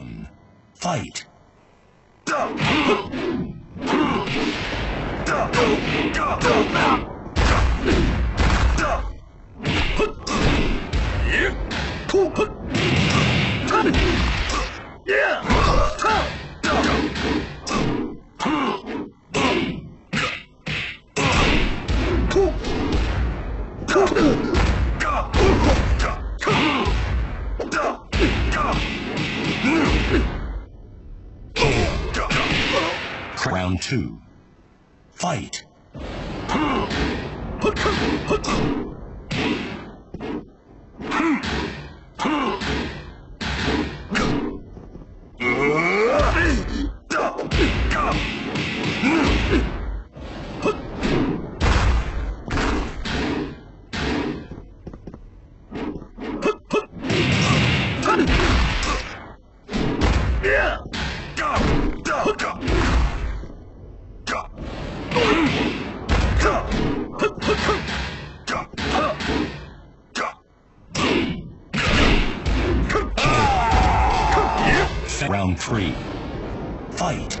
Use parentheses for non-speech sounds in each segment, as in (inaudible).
One. Fight. (laughs) Round two. Fight. Round three. Fight.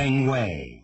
Feng Wei.